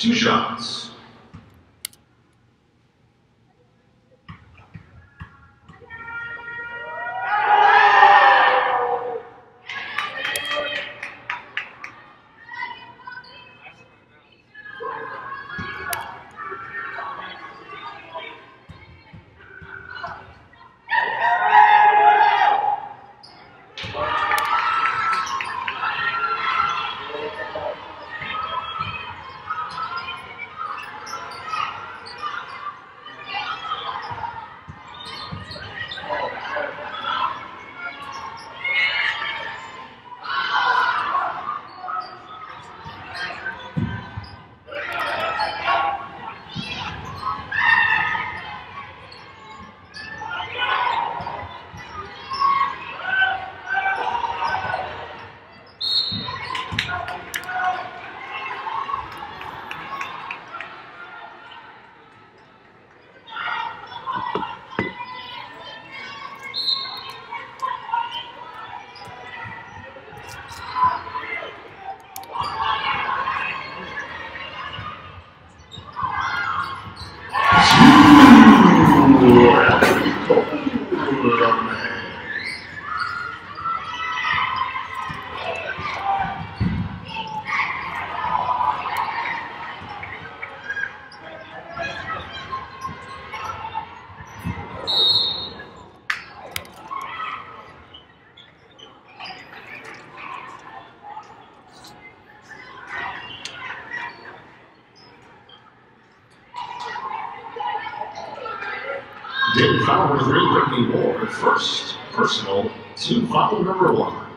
two shots. Dayton foul number three, Brittany first personal, team foul number one.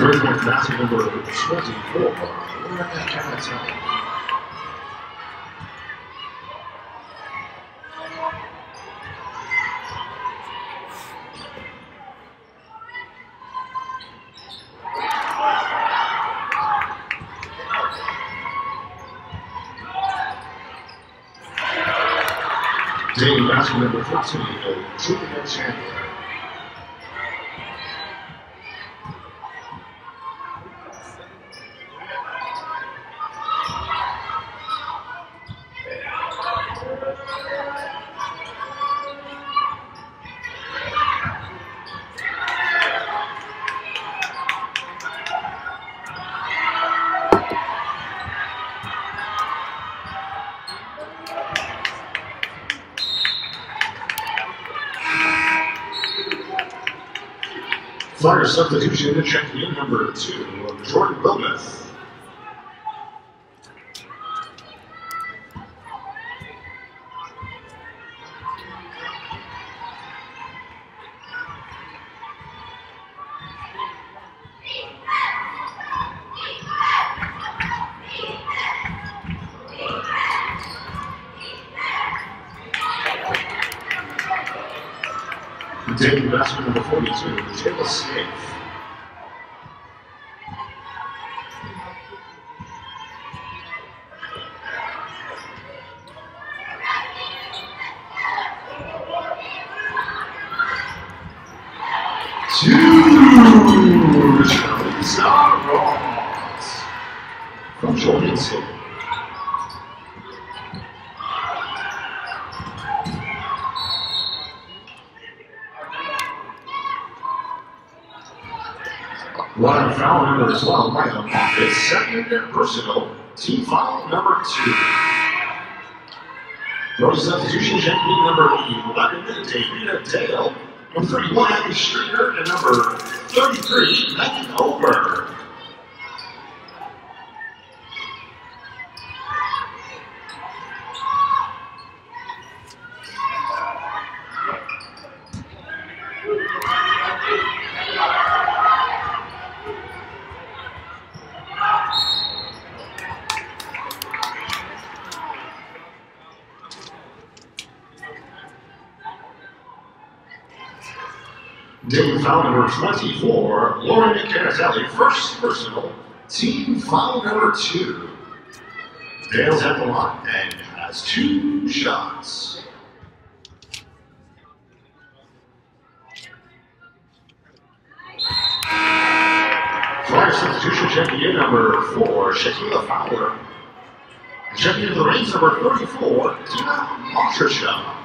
Third with basket number 24, Lorena Cannatelli. Daily basket number 14, Julia Chandler. Substitution to check in number two, Jordan Wilmoth. Dayton basket number 42, Taylor Smith. Two Charlize Ross from Jordan City. One foul number 12 by the Moffitt. Second personal. Team foul number two. Throw substitution champion number 11, David Dale. Number 31, Abby Streeter. And number 33, Megan Ober. Team foul number 24, Lauren Cannatelli, first personal. Team foul number two. Dale's at the line and has two shots. Flyer substitution champion number four, Shakila Fowler. Champion of the rings number 34, Tina Moshershaw.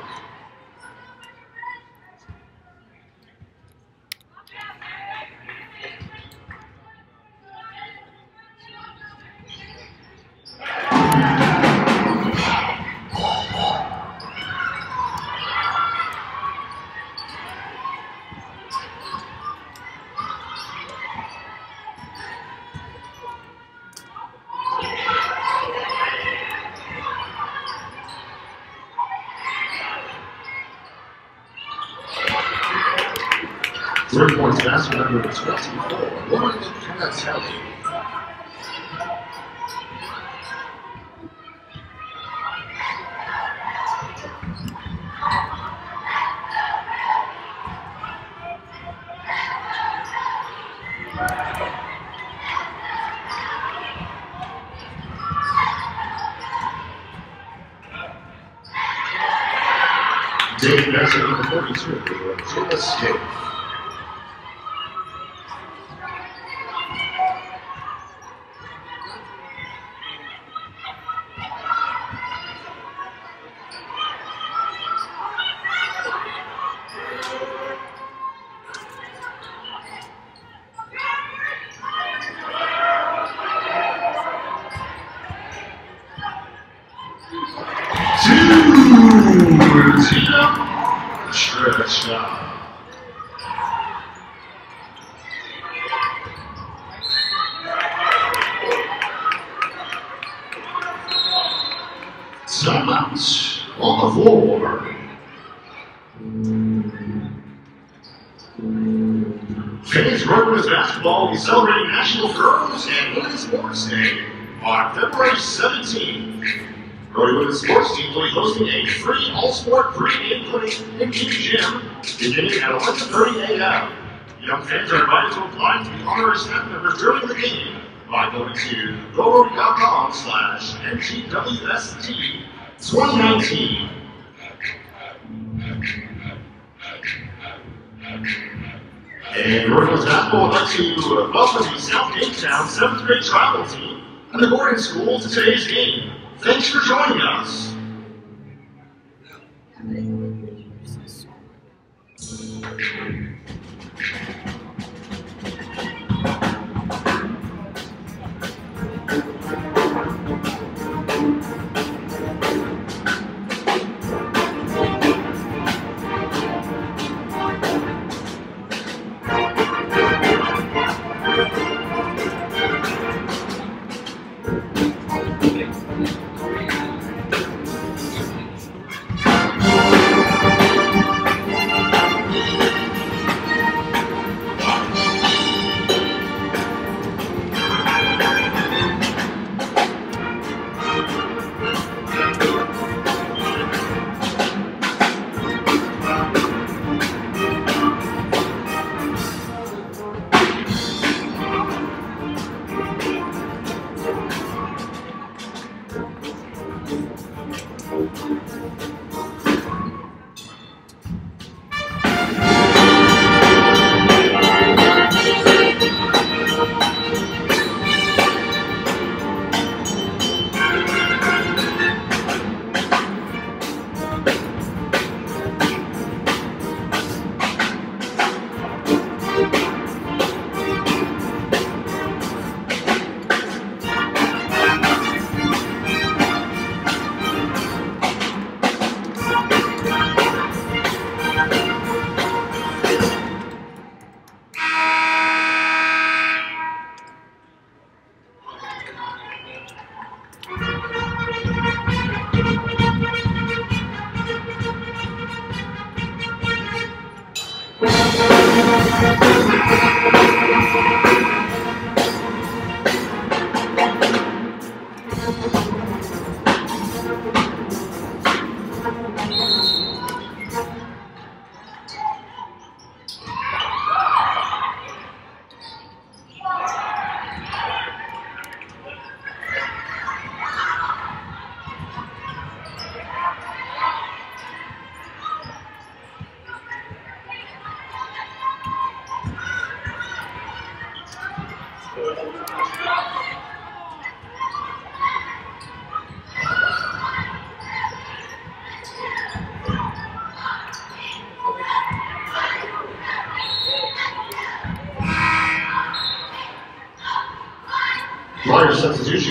Three points basket number 24, Lauren Cannatelli. Dave fans are invited to apply to be honorary staff members during the game by going to GoRhody.com slash NGWST 2019. And Royals basketball would like to welcome the South Gagetown 7th grade travel team and the boarding school to today's game. Thanks for joining us.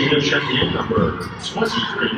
Substitution in checking in number 23, Maddie Davis.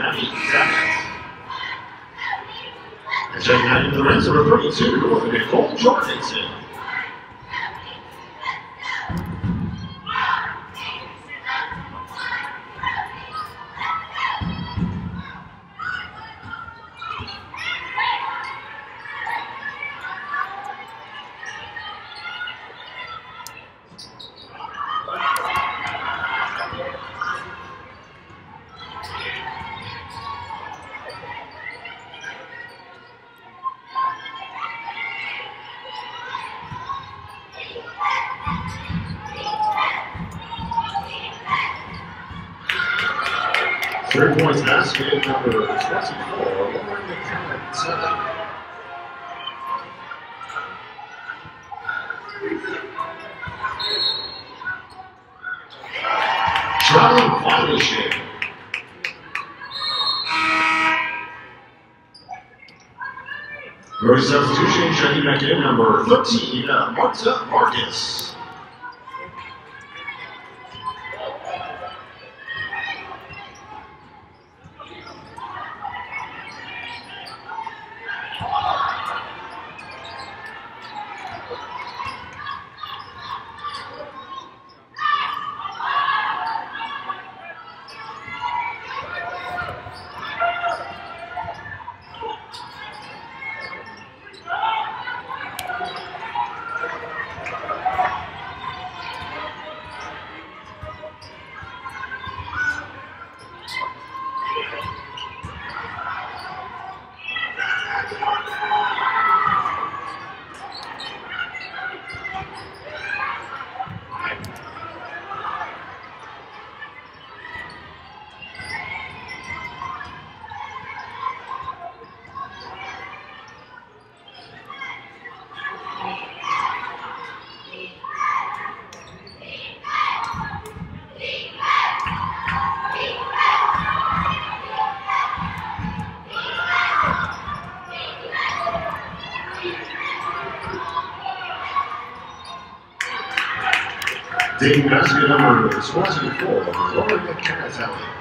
Taking basket number 24, Lauren McCann.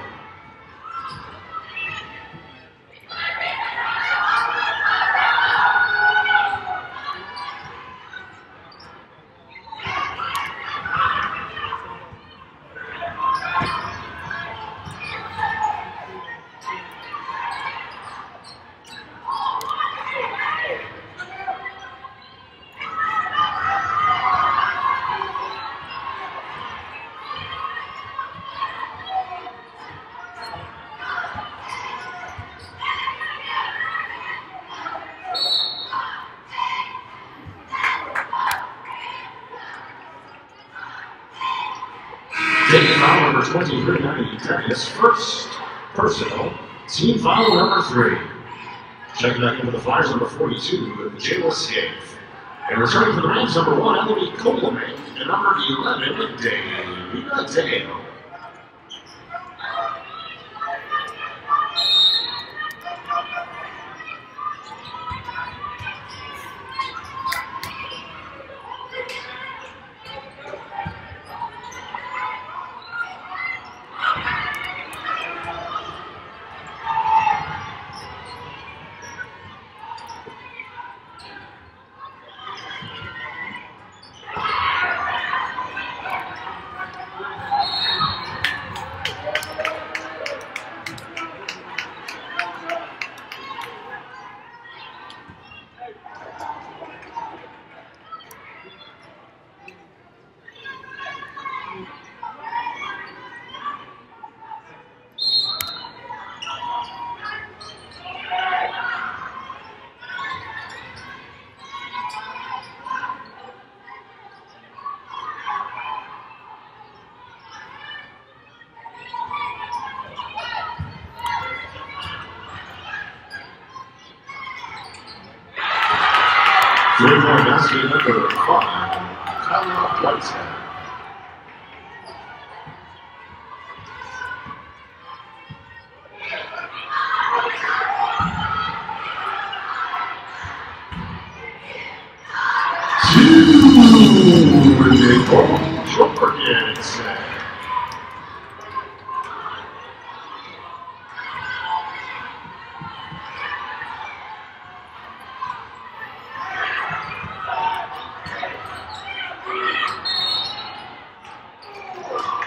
Taking foul number 23, Maddie Darius, first personal, team foul number three. Checking back into the Flyers, number 42, Jayla Scaife. And returning for the Rams, number one, Emily Coleman, and number 11, Davina Dale. Basket number five, Kyla Whitehead. Two, Nicole Jorgensen.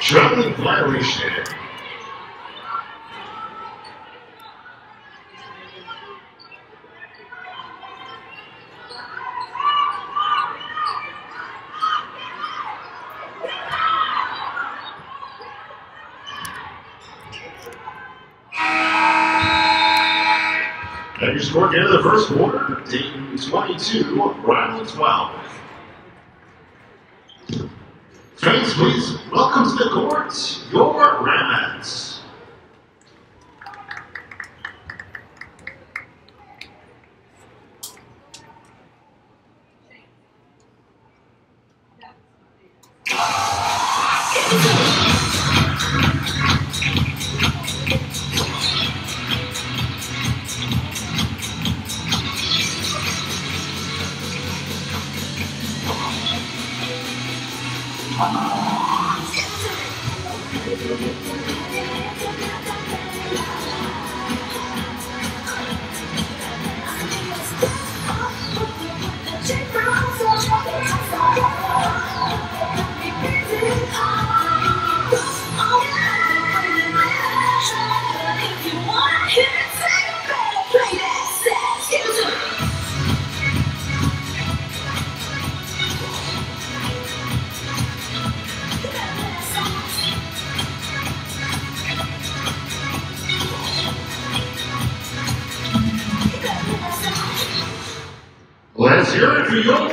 Traveling violation. And your score at the end of the first quarter, Dayton 22, Brown 12. Fans, please welcome to Let's hear it for your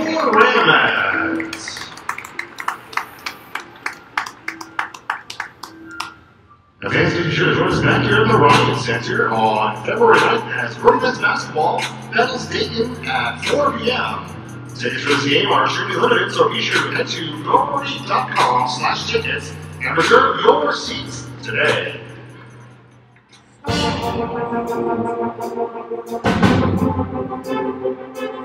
be to join back here in the Ryan Center on February 9th as Roman's basketball battles Dayton at 4 p.m. Tickets for this game are extremely limited, so be sure to head to norwoody.com slash tickets and reserve your seats today. Here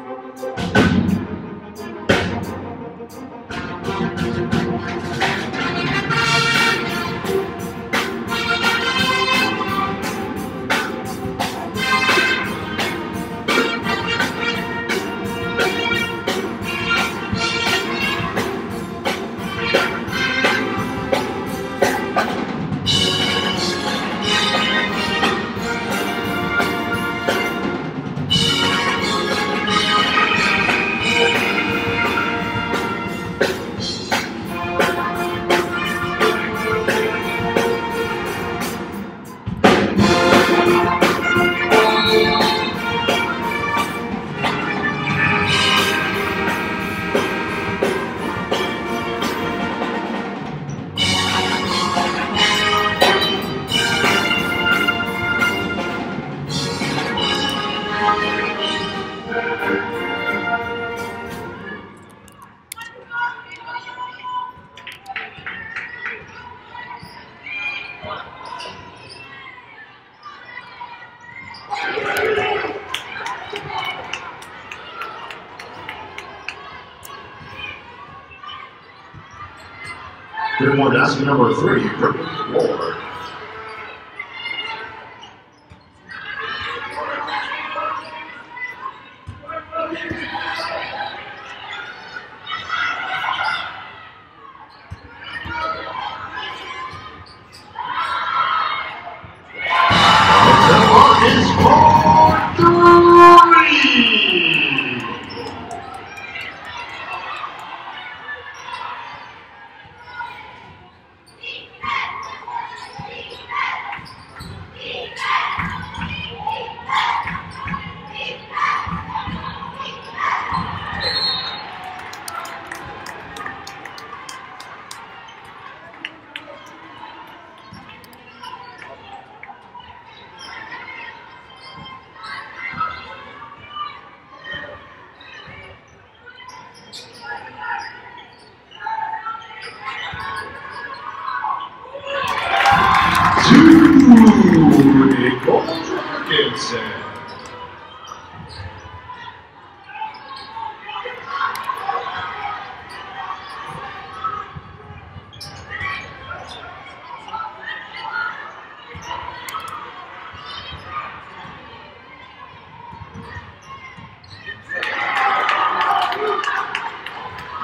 more basket number three, Brittany Ward.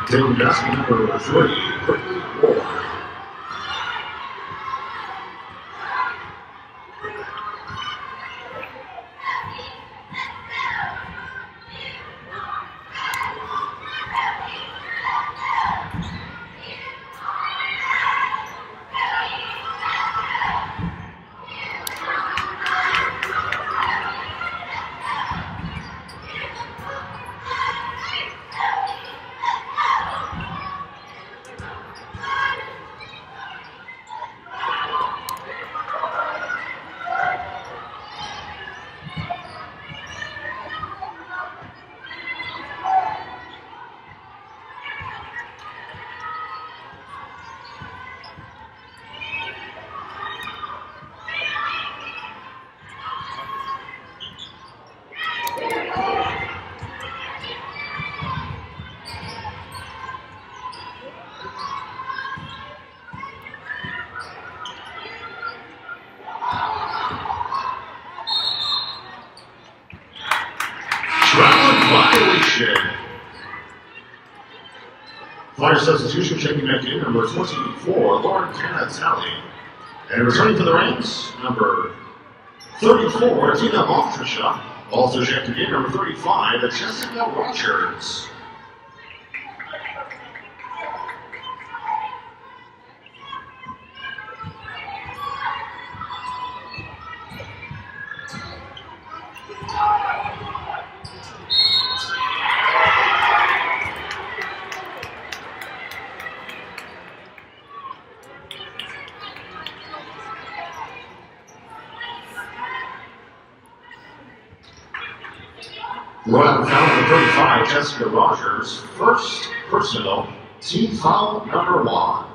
Taking basket number three, Brittany Ward. violation. Flyer substitution checking back in, number 24, Lauren Cannatelli. And returning for the ranks, number 34, Tina Montrisha. Also checking in, number 35, Jessica Rogers. Jessica Rogers. First personal, team foul number one.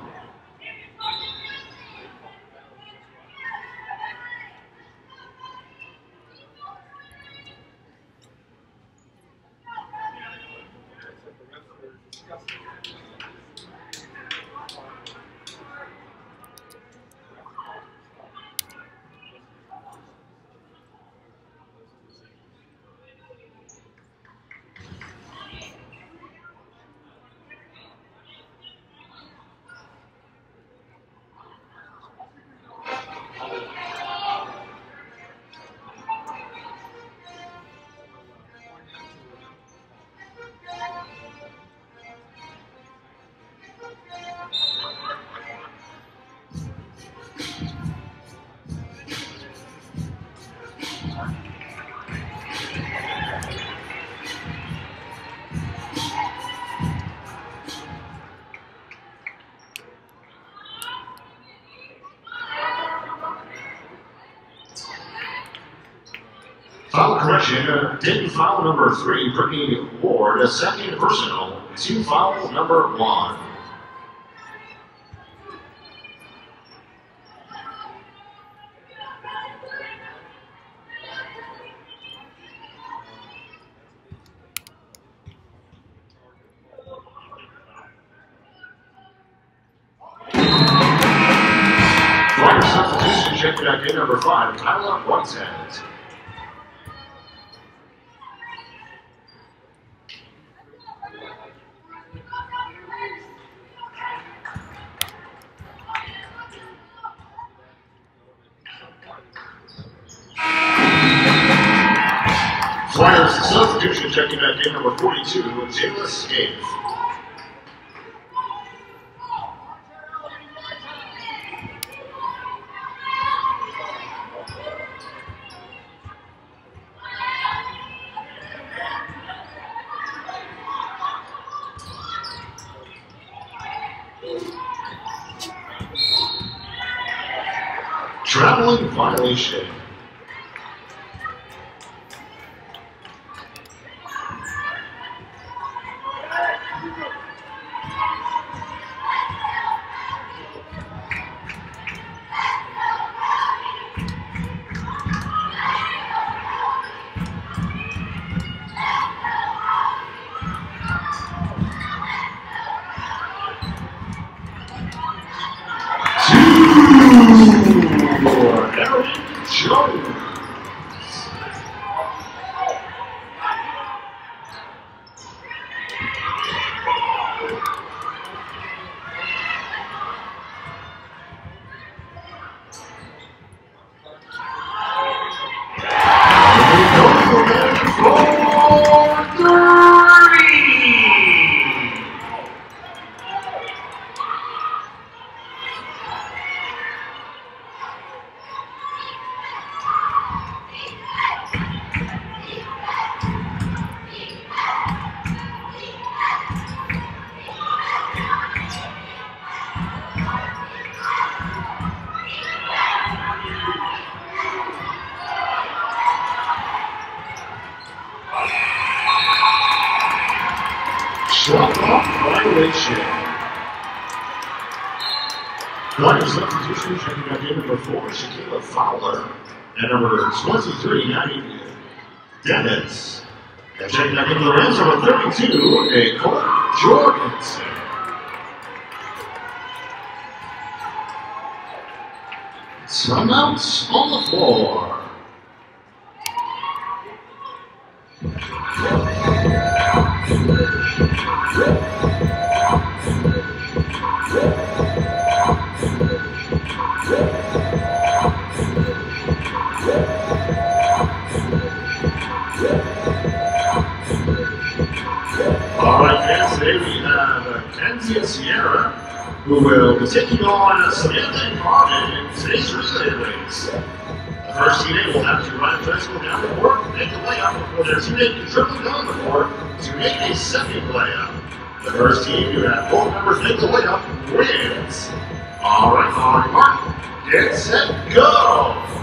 Dayton foul number three, Brittany Ward, a second personal, team foul number one. Flyer substitution check back in number five, Kyla Whitehead. Number 42, uh, Sierra, who will be taking on Samantha and Carmen in today's relay race. The first teammate will have to run tricycle down the court and make a layup before their teammate can triple down the court to make a second layup. The first team who have both members make the layup wins. All right, on your mark, get set, go!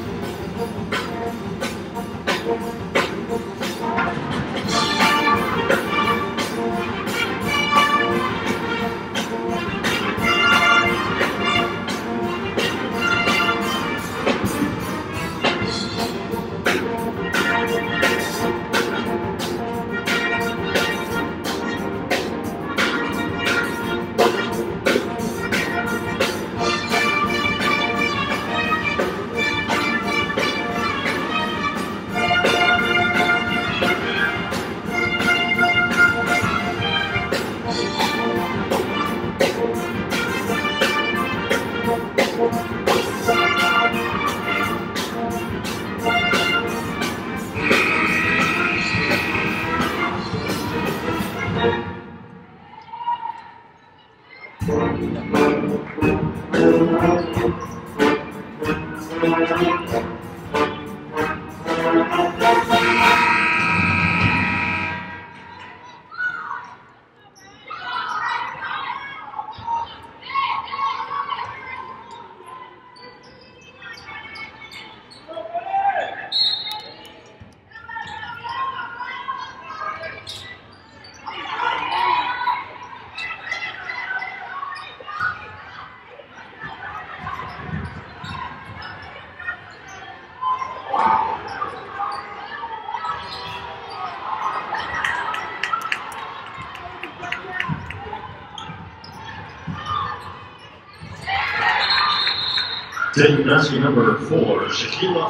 Taking number four, Shaquila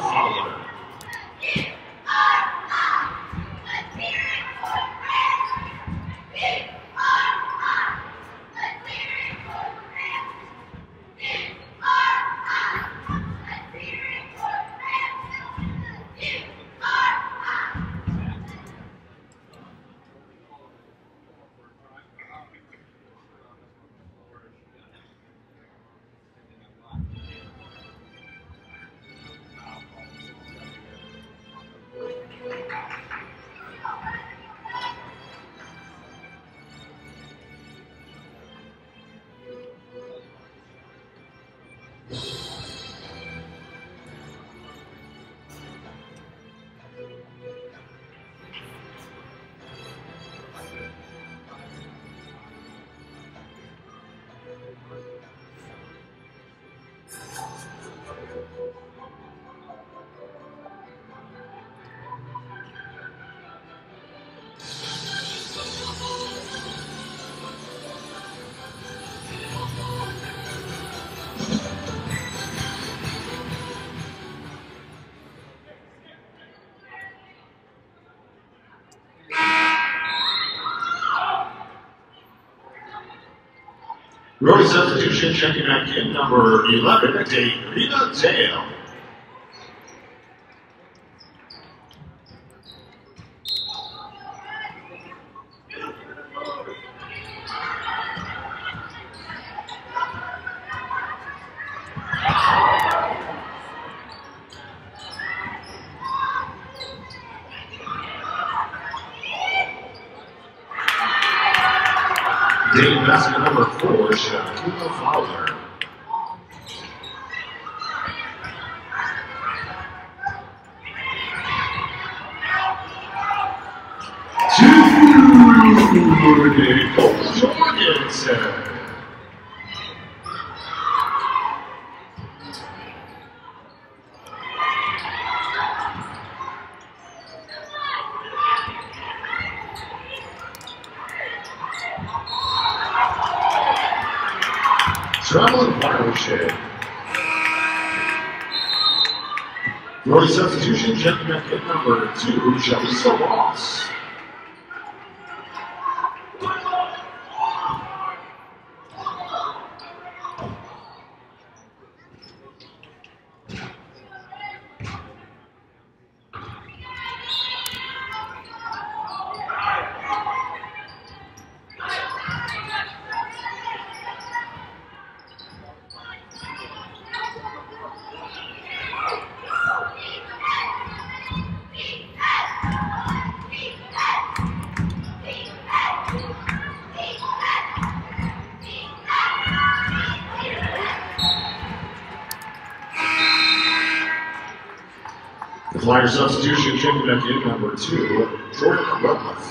Rookie substitution checking back in, number 11, Davina Dale. Nicole Jorgensen. Traveling partnership. Early substitution, back number two, Jalisa Ross. The Flyer substitution, checking back in number two, Jordan Rutledge.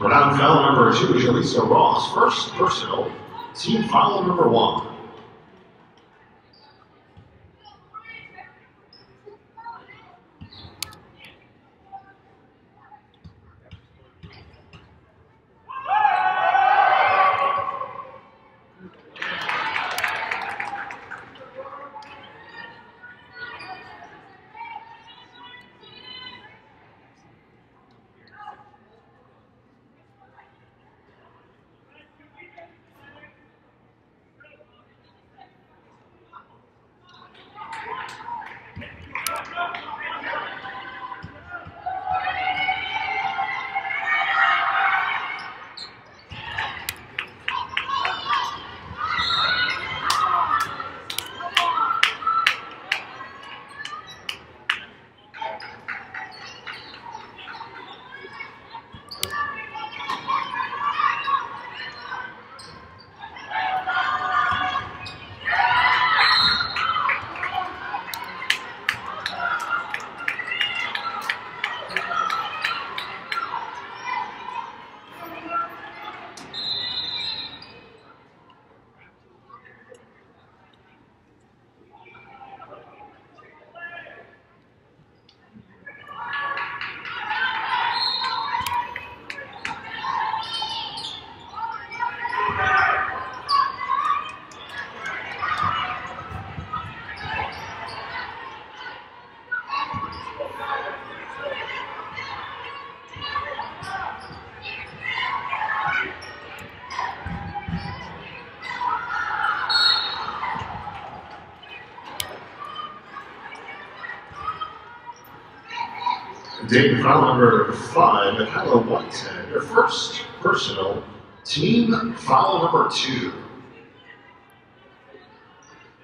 Round foul number two, Jalisa Ross. First personal, team foul number one. Dating foul number five, Michaela Whitehead. your first personal, team foul number two.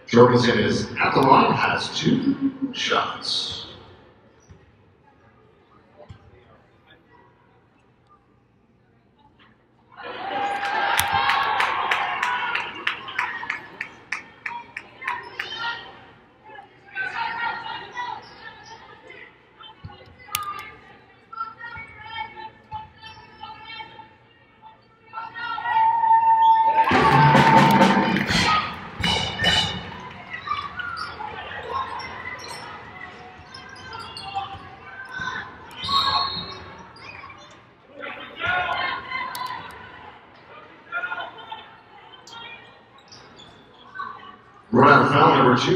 Jorgensen is at the line, has two shots.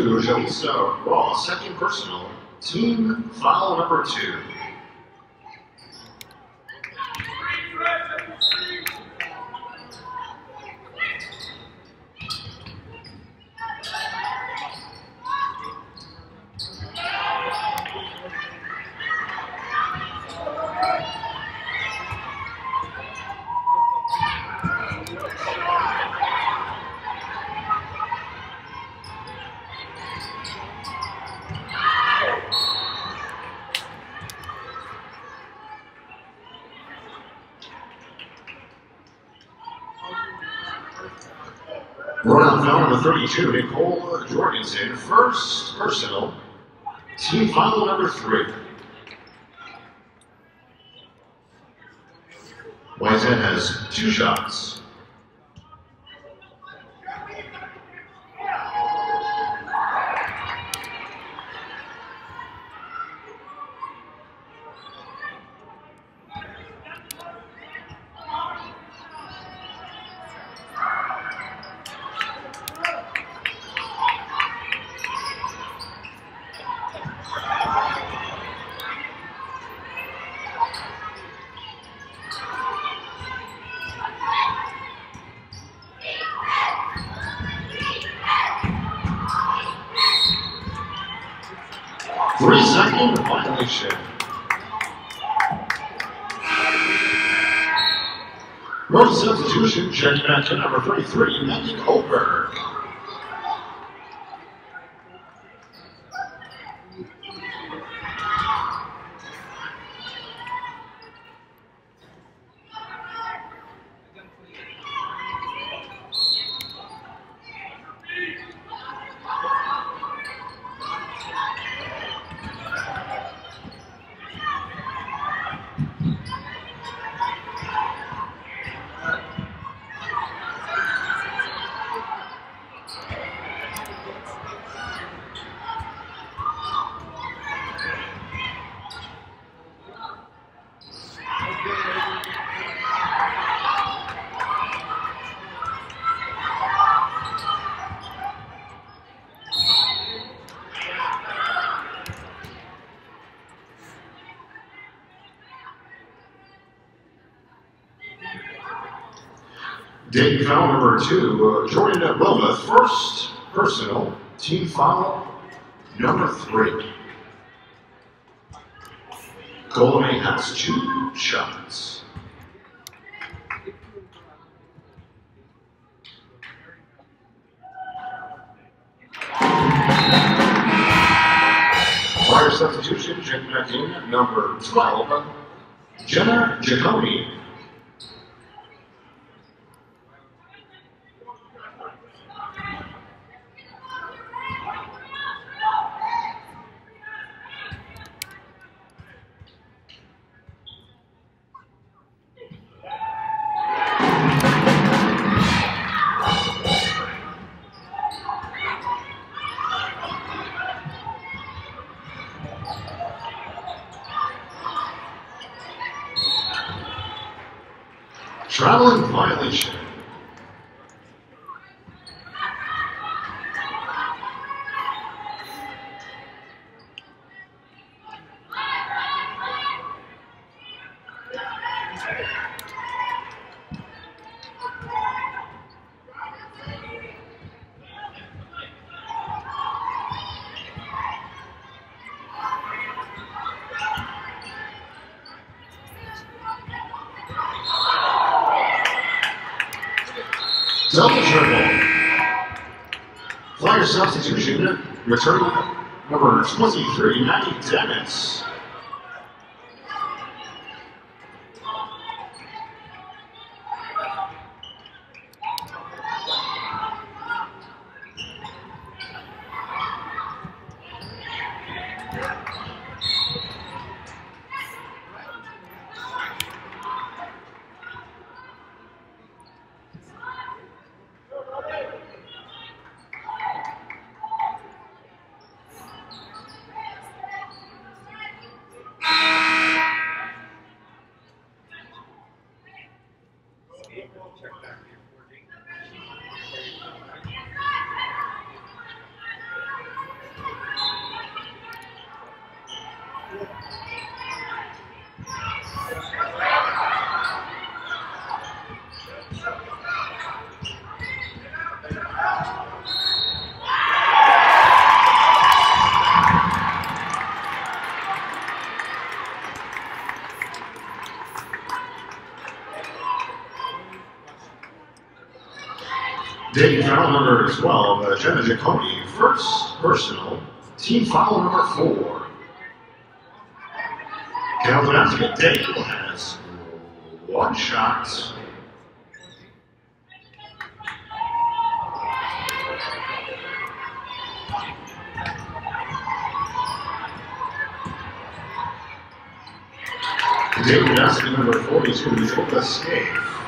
Two, Jalisa Ross, second personal, team foul number two. number 32, Nicole Jorgensen, first personal, team final number three. Whitehead has two shots. Three second violation. Road substitution, checking back to number 33, Maggie Holberg. Dayton foul number two, uh, Jordan Wilma, first personal, team foul number three. Colomay has two shots. Fire substitution, back in, number 12, Jenna Giacone. Double triple. Flyer substitution, returning number 23, Maggie Dennis. Dayton foul number 12, uh, Jenna Giacone, first personal, team foul number four. Calvin Asket, Dayton has one shot. David Johnson, number 40, is going to be Nicholas Skate. Run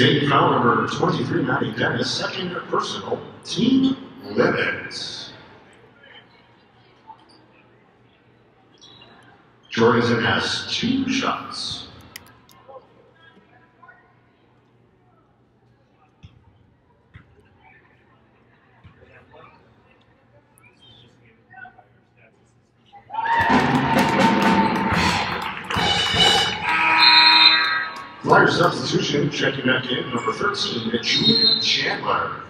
Dave number 23, Matty Dennis, second personal, team limits. Jorgensen has two shots. Checking back in, number 13, Julia Chandler.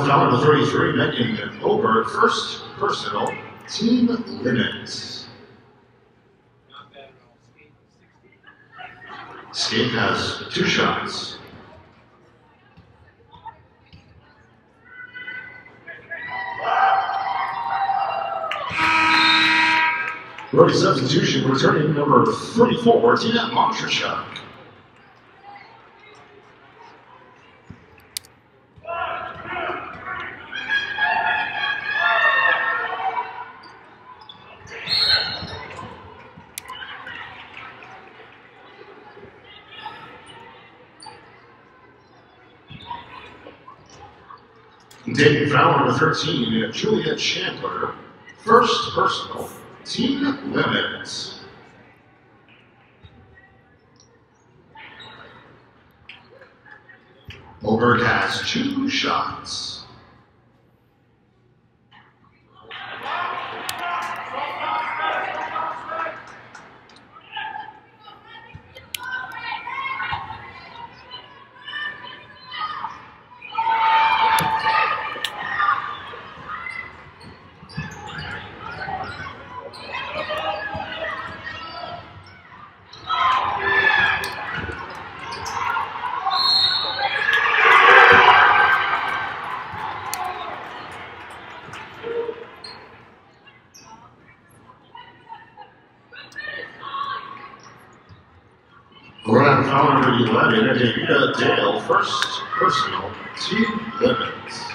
The foul number 33, Megan Oberg, first personal, team limit. Skate has two shots. Rookie substitution returning number 34, Tina Montrachuk. Foul number 13, Julia Chandler, first personal, team limits. Oberg has two shots. Number 11, Davida Dale, first personal, team limits.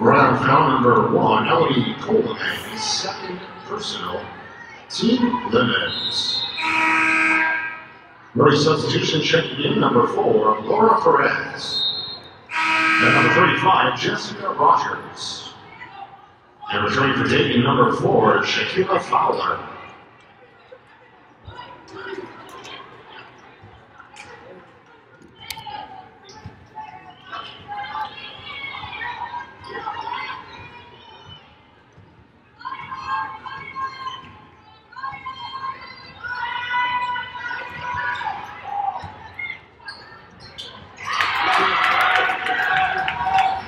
Round foul number one, Elodie Coleman, second personal, team limits. Murray substitution checking in, number four, Laura Perez. And number 35, Jessica Rogers. And returning for taking number four, Shakira Fowler.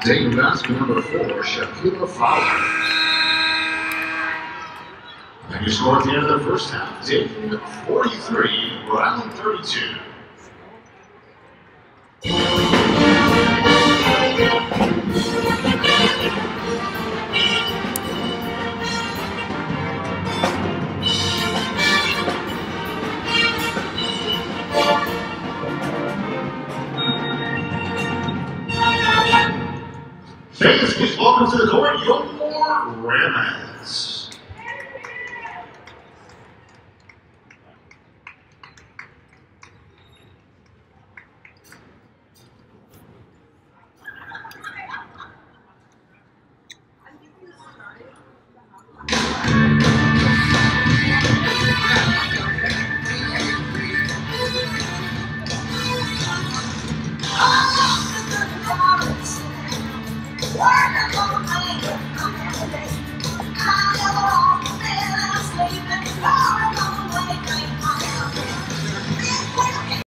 Dayton basket number four, Shakira Fowler. You score at the end of the first half. Dayton 43, Rhode Island 32.